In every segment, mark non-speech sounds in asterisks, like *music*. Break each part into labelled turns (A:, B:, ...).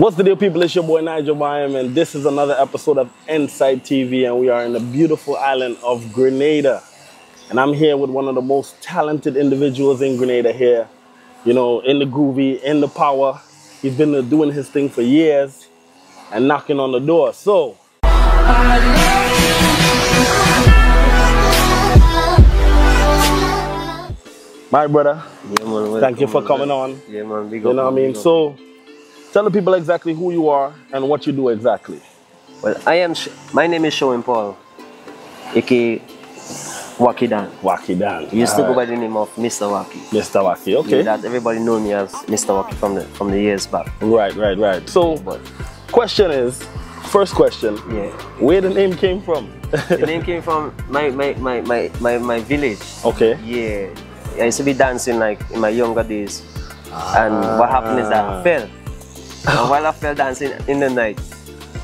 A: What's the deal, people? It's your boy Nigel Byam, and this is another episode of N'Sight TV, and we are in the beautiful island of Grenada. And I'm here with one of the most talented individuals in Grenada here, you know, in the groovy, in the power. He's been doing his thing for years and knocking on the door. So, my brother,
B: Yeah, man.
A: thank you for coming
B: man.
A: on.
B: Yeah, man.
A: You know what I mean? So, tell the people exactly who you are and what you do exactly.
B: well, I am. Sh- my name is Showing Paul, aka Walkie Dan.
A: Walkie Dan.
B: He used to go by the name of Mr. Waki.
A: Mr. Waki, okay.
B: Yeah, that everybody know me as Mr. Waki from the from the years back.
A: Right, right, right. So,
B: But
A: question is, first question,
B: yeah,
A: where the name came from?
B: the name came from my my my my my, my village.
A: okay.
B: Yeah, I used to be dancing like in my younger days, and what happened is that
A: Ah.
B: I fell. And while I fell dancing in the night,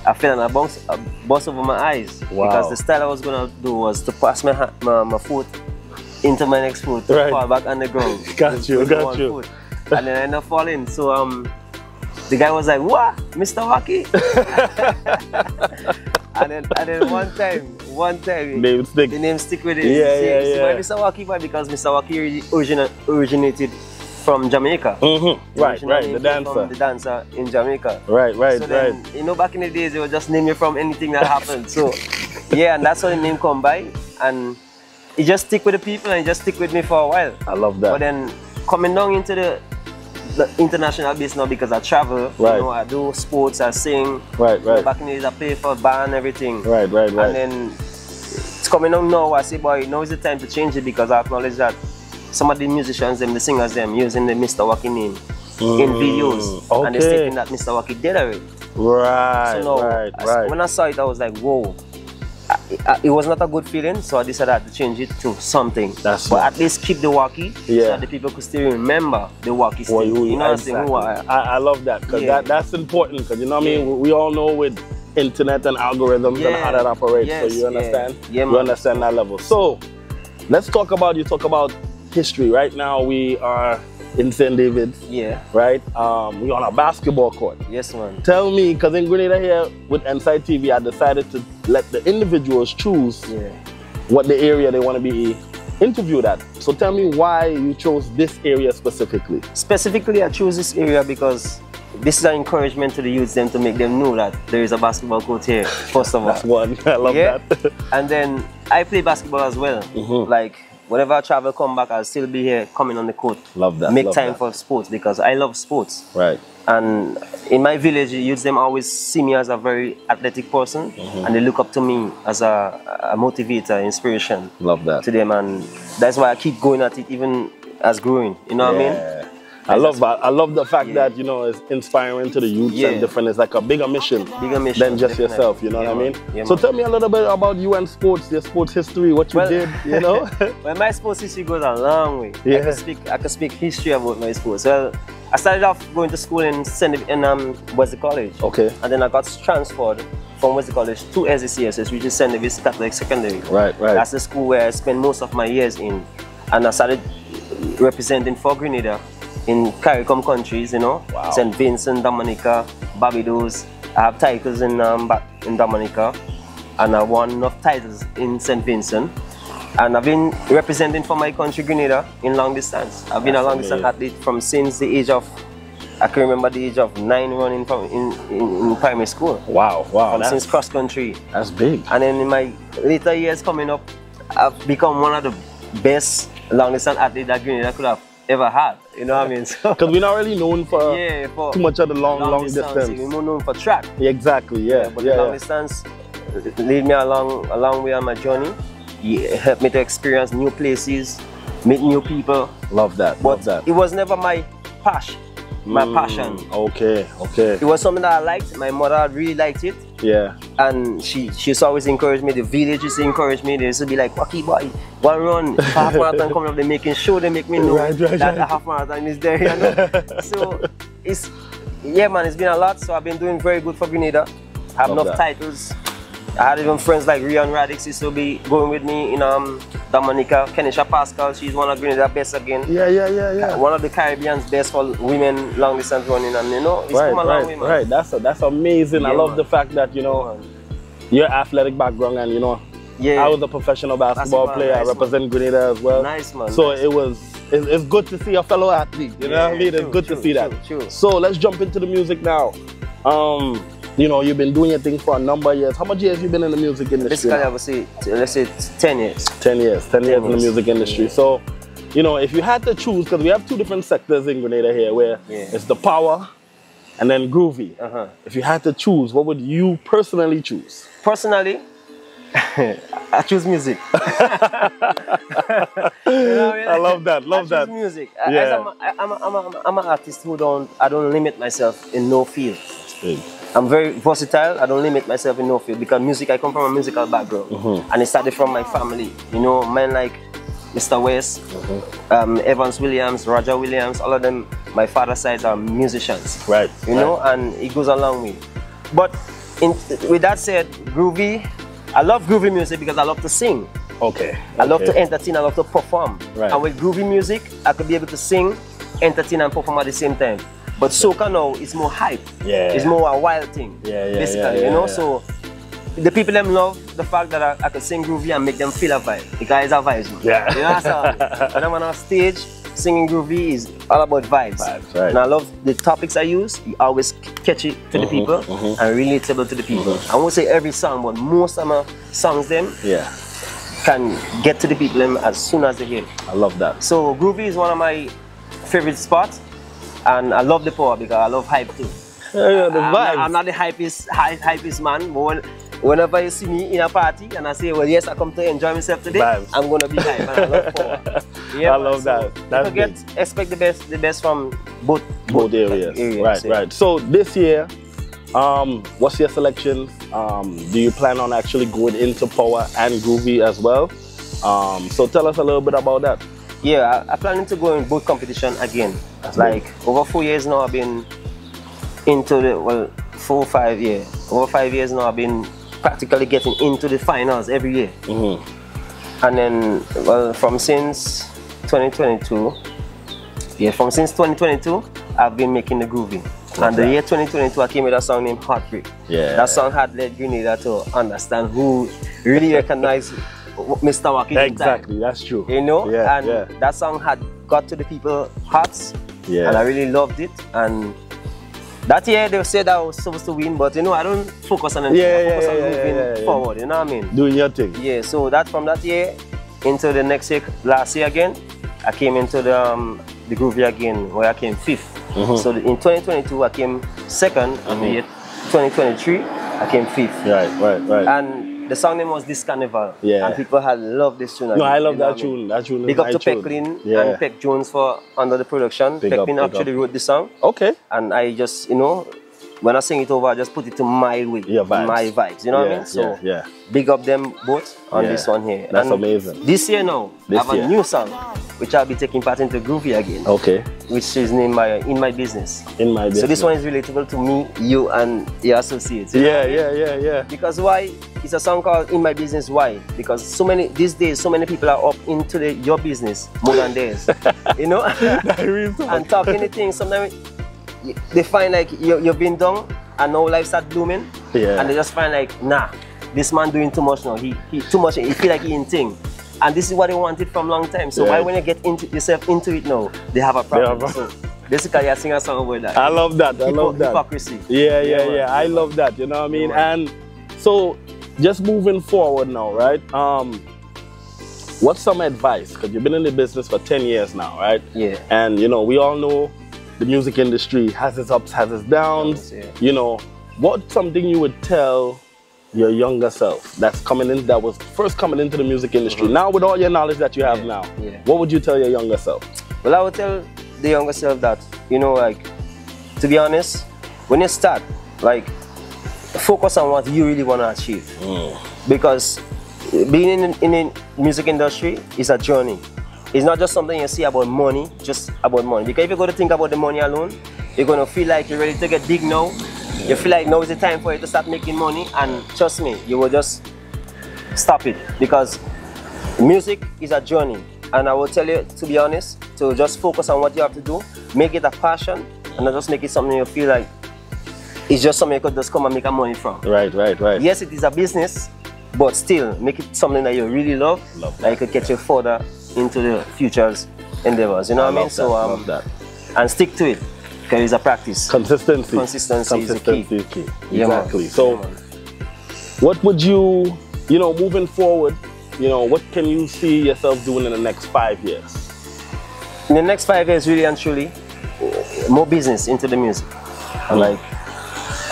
B: I fell and I bounced, I over my eyes
A: Wow.
B: because the style I was gonna do was to pass my my, my foot into my next foot, to
A: Right.
B: fall back on the ground. *laughs*
A: Got you, got you.
B: foot. And then I ended up falling. So um, the guy was like, "What, Mr. Waki?" *laughs* *laughs* and then and then one time, one time,
A: Name stick.
B: the name stick with it.
A: Yeah, yeah, yeah.
B: Why Mr. Why? Because Mr. Origina- originated from Jamaica.
A: Mm-hmm. Right, right, the dancer.
B: The dancer in Jamaica.
A: Right, right,
B: so then,
A: right.
B: you know, back in the days, they would just name you from anything that happened. So, yeah, and that's how the name come by. And it just stick with the people and just stick with me for a while.
A: I love that.
B: But then coming down into the, the international business now because I travel,
A: Right.
B: you know, I do sports, I sing.
A: Right,
B: You know,
A: right.
B: back in the days, I play for band, everything.
A: Right, right, right.
B: And then it's coming on now. I say, boy, now is the time to change it because I acknowledge that some of the musicians, them, the singers, them, using the Mr. Waki name in videos, and they're
A: Mm,
B: stating that Mr. Waki did already.
A: Right,
B: so now,
A: right,
B: as-
A: right.
B: when I saw it, I was like, whoa. I- I- it was not a good feeling, so I decided I had to change it to something.
A: That's
B: but
A: smart.
B: at least keep the Waki,
A: Yeah.
B: so that the people could still remember the Waki. Still.
A: Well,
B: you know what I'm saying? I.
A: I, I love that because
B: Yeah.
A: that, that's important because you know what I mean. We, we all know with internet and algorithms and how that operates.
B: Yes,
A: so you understand?
B: Yeah,
A: you understand that level. So let's talk about you talk about history. Right now we are in St. David's,
B: Yeah.
A: right? Um, we're on a basketball court.
B: Yes, man.
A: Tell me, because in Grenada here with N'Sight TV, I decided to let the individuals choose
B: Yeah.
A: what the area they want to be interviewed at. So tell me why you chose this area specifically.
B: Specifically, I chose this area because this is an encouragement to the youths them to make them know that there is a basketball court here. First of *laughs* all,
A: That's one. *laughs* I love
B: Yeah.
A: that. *laughs*
B: and then I play basketball as well.
A: Mhm.
B: Like whenever I travel, come back, I'll still be here coming on the court.
A: Love that,
B: Make
A: love
B: time
A: that.
B: for sports because I love sports.
A: right.
B: And in my village, youths them always see me as a very athletic person,
A: Mm-hmm.
B: and they look up to me as a, a motivator, inspiration
A: Love that.
B: to them, and that's why I keep going at it even as growing. You know what I mean?
A: I love that. I love the fact
B: Yeah.
A: that you know it's inspiring to the youth
B: Yeah.
A: and different. It's like a bigger mission,
B: Bigger mission,
A: than just
B: definitely.
A: yourself. You know
B: Yeah,
A: what I mean?
B: Yeah,
A: so
B: man.
A: tell me a little bit about you and sports, your sports history, what you
B: Well-
A: did. *laughs* You know?
B: Well, my sports history goes a long way.
A: Yeah.
B: I can speak. I can speak history about my sports. Well, I started off going to school in in um, Wesley College,
A: okay.
B: and then I got transferred from Wesley College to SDCSS, which is St. David's Catholic Secondary.
A: Right. Right.
B: That's the school where I spent most of my years in, and I started representing for Grenada in CARICOM countries. You know,
A: Wow.
B: St. Vincent, Dominica, Barbados. I have titles in um, in Dominica, and I won enough titles in St. Vincent. And I've been representing for my country, Grenada, in long distance. I've been a long distance athlete from since the age of, I can remember the age of nine running from in, in, in primary school.
A: wow. Wow.
B: From since cross country.
A: that's big.
B: And then in my later years coming up, I've become one of the best long distance athletes that Grenada could have ever had. You know what I mean? *laughs* So,
A: Because we're not really known for
B: yeah, for
A: too much of the long, long,
B: distance.
A: distance.
B: We're more known for track.
A: Exactly. Yeah.
B: but
A: yeah.
B: the long
A: yeah.
B: distance lead me along a long way on my journey. It helped me to experience new places, meet new people.
A: Love that.
B: But
A: Love that.
B: it was never my passion. My
A: Mm,
B: passion.
A: Okay. Okay.
B: It was something that I liked. My mother really liked it.
A: Yeah.
B: and she she used to always encourage me. The village used to encourage me. They used to be like, "Wacky boy, one run, *laughs* half marathon coming up. They making sure they make me know
A: Right, right,
B: that
A: right.
B: half marathon is there." You know? *laughs* so it's yeah, man. It's been a lot. So I've been doing very good for Grenada. I have
A: Love
B: enough
A: that.
B: titles. I had even friends like Rian Radix used to be going with me in um Dominica, Kenisha Pascal, she's one of Grenada's best again.
A: Yeah, yeah, yeah, yeah.
B: One of the Caribbean's best for women long distance running, and you know, it's
A: right,
B: come a long
A: right,
B: way, man.
A: right. That's that's amazing. I love
B: man.
A: the fact that you know your athletic background and you know
B: Yeah.
A: I was a professional basketball player. I
B: nice, man.
A: represent Grenada as well.
B: Nice, man,
A: So
B: nice.
A: it was it's, it's good to see a fellow athlete. You know what I
B: Yeah,
A: mean? It's
B: true,
A: good to see that.
B: true, true.
A: So let's jump into the music now. Um, you know, you've been doing your thing for a number of years. How much years have you been in the music industry?
B: Basically, I
A: now?
B: would say, let's say, 10 years.
A: 10 years, 10 years in the music industry. So, you know, if you had to choose, because we have two different sectors in Grenada here, where
B: Yeah.
A: it's the power and then groovy.
B: Uh-huh.
A: If you had to choose, what would you personally choose?
B: Personally, *laughs* I choose music. *laughs* *laughs*
A: I love that, love
B: I
A: that.
B: music. I-
A: Yeah.
B: as I'm, a, I'm, a, I'm, a, I'm an artist who don't, I don't limit myself in no field.
A: Big.
B: I'm very versatile. I don't limit myself in no field because music. I come from a musical background,
A: Mm-hmm.
B: and it started from my family. You know, men like Mr. West,
A: Mm-hmm.
B: um, Evans Williams, Roger Williams. All of them, my father's side are musicians.
A: Right,
B: You
A: right.
B: know, and it goes a long way. But in, with that said, groovy. I love groovy music because I love to sing.
A: Okay.
B: I love
A: okay.
B: to entertain. I love to perform.
A: Right.
B: And with groovy music, I could be able to sing, entertain, and perform at the same time. But soca now is more hype.
A: Yeah.
B: It's more a wild thing.
A: Yeah, yeah,
B: Basically, you know. So the people them love the fact that I, I could sing groovy and make them feel a vibe. Because it's a vibe. man.
A: Yeah.
B: You know so *laughs* when I'm on a stage singing groovy is all about vibes.
A: Vibes, right.
B: And I love the topics I use. You always catch it to
A: Mm-hmm,
B: the people and relatable to the people. I won't say every song, but most of my songs them
A: Yeah,
B: can get to the people them as soon as they hear it.
A: I love that.
B: So Groovy is one of my favorite spots, and I love the power because I love hype too.
A: Yeah, the
B: I'm, not, I'm not the hypest, hype, hypest man, but when, whenever you see me in a party and I say, well, yes, I come to enjoy myself today,
A: Vibes.
B: I'm gonna be hype and I love power. *laughs*
A: Yeah, I love that. That's
B: get expect the best, the best from both
A: both areas. right,
B: yeah.
A: right. So this year, um, what's your selections? Um, do you plan on actually going into power and groovy as well? Um, so tell us a little bit about that.
B: Yeah, I, I planning to go in both competition again. Like over four years now, I've been into the well, four or five years. Over five years now, I've been practically getting into the finals every year.
A: Mm-hmm.
B: And then, well, from since 2022, yeah, from since 2022, I've been making the groovy. And the year 2022, I came with a song named Heartbreak.
A: Yeah.
B: That song had led Grenada to understand who really recognized Mr. Waki.
A: Exactly, that's true.
B: You know,
A: Yeah,
B: and
A: yeah.
B: that song had got to the people hearts,
A: Yeah.
B: and I really loved it. And that year they said I was supposed to win, but you know I don't focus on anything.
A: Yeah,
B: I focus
A: yeah,
B: on moving
A: yeah, yeah.
B: forward. You know what I mean?
A: Doing your thing.
B: Yeah. So that from that year into the next year, last year again, I came into the um, the groovy again, where I came 5th
A: Mm-hmm.
B: So in 2022 I came second, and the year 2023 I came fifth.
A: Right, right, right.
B: And the song name was This Carnival.
A: Yeah.
B: And people had loved this tune.
A: no, I love that
B: mean?
A: tune. That tune
B: Big up to
A: tune.
B: Pecklin
A: Yeah.
B: and Peck Jones for under the production.
A: Big
B: Pecklin actually
A: up.
B: wrote the song,
A: Okay.
B: and I just, you know, when I sing it over, I just put it to my way,
A: vibes.
B: my vibes. You know what I mean? So
A: yeah, yeah.
B: big up them both on
A: Yeah.
B: this one here.
A: That's
B: And
A: amazing.
B: This year now,
A: This
B: I have
A: year.
B: a new song, which I'll be taking part into Groovy again,
A: Okay.
B: which is named my In My Business.
A: In my business.
B: So this one is relatable to me, you, and your associates. you
A: Yeah,
B: I
A: yeah, yeah, yeah.
B: Because why? It's a song called In My Business. Why? Because so many these days, so many people are up into the, your business more than theirs. *laughs* you know,
A: That real talk.
B: and talk anything. Sometimes they find like you, you've been done, and now life start blooming.
A: Yeah.
B: And they just find like, nah, this man doing too much now. He, he too much. He feel like he in thing. And this is what they wanted from long time. So
A: Yeah.
B: why when you get into yourself into it now, they have a problem.
A: have a-
B: so basically, I sing a song about that.
A: I love that. I
B: Hypo-
A: love that.
B: Hypocrisy.
A: Yeah, yeah,
B: man.
A: yeah. I love that. You know what I mean?
B: man.
A: And so, just moving forward now, right? Um, what's some advice? Because you've been in the business for ten years now, right?
B: Yeah.
A: And you know, we all know the music industry has its ups, has its downs.
B: Yeah.
A: You know, what's something you would tell your younger self that's coming in, that was first coming into the music industry? Now, with all your knowledge that you have.
B: Yeah,
A: now,
B: yeah.
A: what would you tell your younger self?
B: Well, I would tell the younger self that, you know, like, to be honest, when you start, like, focus on what you really want to achieve. Mm. Because uh, being in, in the music industry is a journey. It's not just something you see about money, just about money. Because if you go to think about the money alone, you're going to feel like you're ready to get big now. You feel like now is the time for you to start making money, and trust me, you will just stop it because music is a journey. And I will tell you, to be honest, to just focus on what you have to do, make it a passion, and not just make it something you feel like it's just something you could just come and make a money from.
A: Right, right, right.
B: Yes, it is a business, but still make it something that you really love,
A: Love
B: that you could get you further into the future's endeavors. You know
A: I
B: what I mean?
A: love
B: So
A: that,
B: um,
A: love that.
B: and stick to it because it's a practice.
A: Consistency.
B: Consistency is key.
A: Consistency is key.
B: Yeah,
A: exactly. So,
B: Yeah,
A: what would you, you know, moving forward, you know, what can you see yourself doing in the next five years?
B: in the next five years, really and truly, more business into the music. And like,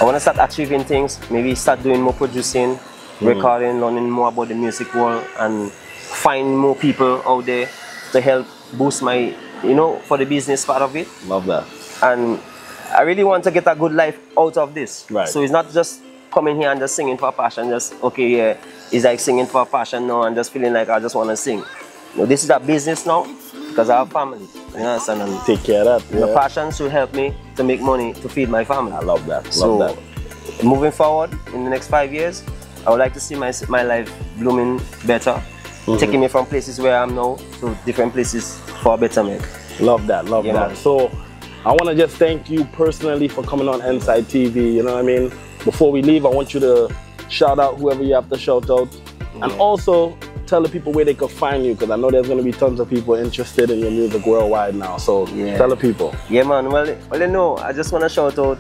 B: I want to start achieving things. Maybe start doing more producing, mm. recording, learning more about the music world, and find more people out there to help boost my, you know, for the business part of it.
A: Love that.
B: And I really want to get a good life out of this.
A: Right.
B: So it's not just coming here and just singing for a passion. Just okay, yeah, it's like singing for passion now and just feeling like I just want to sing. No, this is a business now because I have family. You understand? And
A: Take care of that.
B: the
A: yeah.
B: passion should help me to make money to feed my family.
A: I love that. Love
B: So,
A: that.
B: moving forward in the next five years, I would like to see my, my life blooming better,
A: Mm-hmm.
B: taking me from places where I'm now to different places for a betterment.
A: Love that, love
B: Yeah,
A: that.
B: man.
A: So I want to just thank you personally for coming on N'Sight TV. You know what I mean? Before we leave, I want you to shout out whoever you have to shout out. And also tell the people where they could find you because I know there's going to be tons of people interested in your music worldwide now. So
B: Yeah.
A: tell the people.
B: Yeah, man. Well, well, you know, I just want to shout out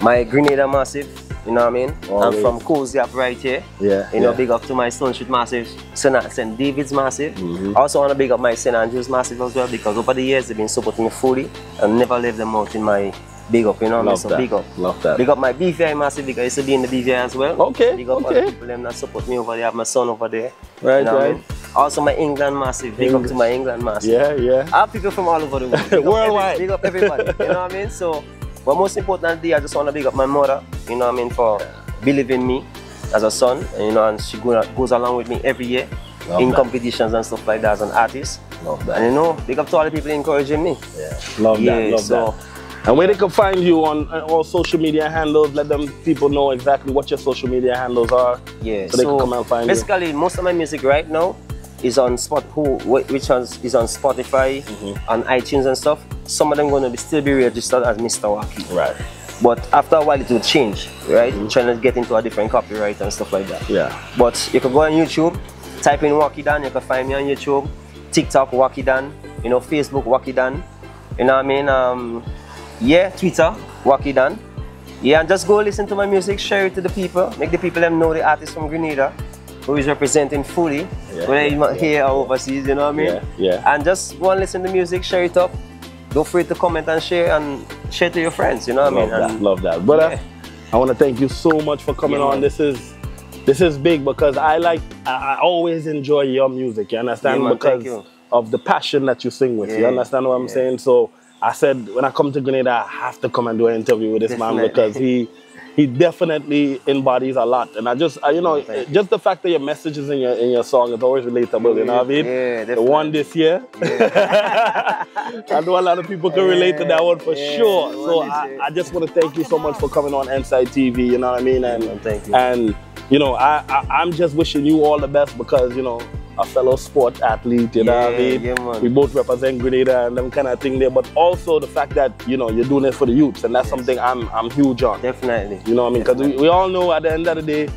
B: my Grenada Massive. You know what I mean?
A: Always.
B: I'm from Cozy up right here.
A: Yeah.
B: You know,
A: yeah.
B: big up to my Stone Street Massive, St. David's Massive.
A: Mhm.
B: I also want to big up my St. Andrews Massive as well because over the years they've been supporting me fully and never left them out in my big up, you know what I mean?
A: Love that.
B: big up.
A: Love that.
B: Big up my BVI Massive because I used to be in the BVI as well.
A: Okay,
B: Big up all
A: okay.
B: the people them that support me over there. I have my son over there.
A: Right,
B: you know what I
A: right.
B: mean? Also my England Massive. Big up to my England Massive.
A: Yeah, yeah.
B: I have people from all over the world. Big up
A: Worldwide.
B: Every, big up everybody. You know what I mean? So, but most importantly, I just want to big up my mother. You know what I mean? For believing me as a son. And, you know, and she go, goes along with me every year
A: Love
B: in
A: that.
B: competitions and stuff like that as an artist.
A: Love
B: And
A: that.
B: you know, big up to all the people encouraging me.
A: Yeah. Love
B: Yeah,
A: that. Love
B: so-
A: that. And where they can find you on uh, all social media handles, let them people know exactly what your social media handles are.
B: Yeah.
A: So they can come and find you.
B: basically, most of my music right now is on spot who which is on Spotify,
A: Mm-hmm.
B: on iTunes and stuff. Some of them gonna be still be registered as Mr. Waki.
A: Right.
B: But after a while it will change, right? Trying to get into a different copyright and stuff like that.
A: Yeah.
B: But you can go on YouTube, type in Walkie Dan, you can find me on YouTube, TikTok Walkie Dan, you know, Facebook Walkie Dan, you know what I mean? Um, yeah, Twitter Walkie Dan. Yeah, and just go listen to my music, share it to the people, make the people them know the artist from Grenada who is representing fully,
A: Yeah,
B: whether
A: yeah,
B: you're
A: yeah,
B: here or overseas, you know what I mean?
A: Yeah, yeah.
B: And just go and listen to music, share it up. Don't free to comment and share and share to your friends, you know what I
A: Love
B: mean?
A: that.
B: And-
A: Love that. But uh,
B: Yeah.
A: I want to thank you so much for coming on. This is this is big because I like I, I always enjoy your music. You understand?
B: Man,
A: because of the passion that you sing with. You understand what I'm saying? So I said when I come to Grenada, I have to come and do an interview with this man because he he definitely embodies a lot. And I just I, you know
B: you.
A: just the fact that your messages in your in your song is always relatable. You know what I mean?
B: Yeah,
A: the one this year. *laughs* I know a lot of people can relate to that one for
B: Yeah,
A: sure. So I. I just want to thank you so much for coming on N'Sight TV. You know what I mean? And
B: thank you.
A: and you know I, I I'm just wishing you all the best because you know a fellow sport athlete. You know what I mean?
B: yeah,
A: we both represent Grenada and them kind of thing there. But also the fact that you know you're doing it for the youths, and that's something I'm I'm huge on.
B: Definitely.
A: You know what I mean? Because we, we all know at the end of the day,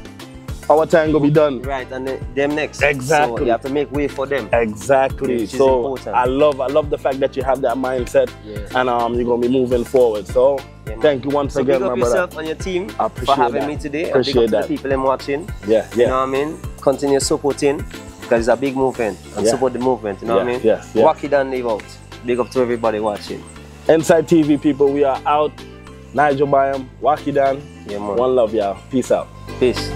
A: our time gonna be done.
B: Right, and then them next.
A: Exactly.
B: So you have to make way for them.
A: Exactly.
B: Which is
A: so
B: important.
A: I love I love the fact that you have that mindset
B: Yeah.
A: and um you're gonna be moving forward. So
B: Yeah,
A: thank you once
B: So
A: again,
B: big
A: my
B: up
A: brother.
B: yourself and your team
A: I appreciate
B: for having
A: that.
B: me today.
A: Appreciate
B: and big up
A: that.
B: to the people them watching.
A: Yeah,
B: You know what I mean? Continue supporting because it's a big movement and
A: Yeah.
B: support the movement. You know what I mean?
A: yes, yeah.
B: Walk it and live out. Big up to everybody watching.
A: N'Sight TV people, we are out. Nigel Byam, Walkie Dan.
B: Yeah, man.
A: One love, y'all. Peace out.
B: Peace.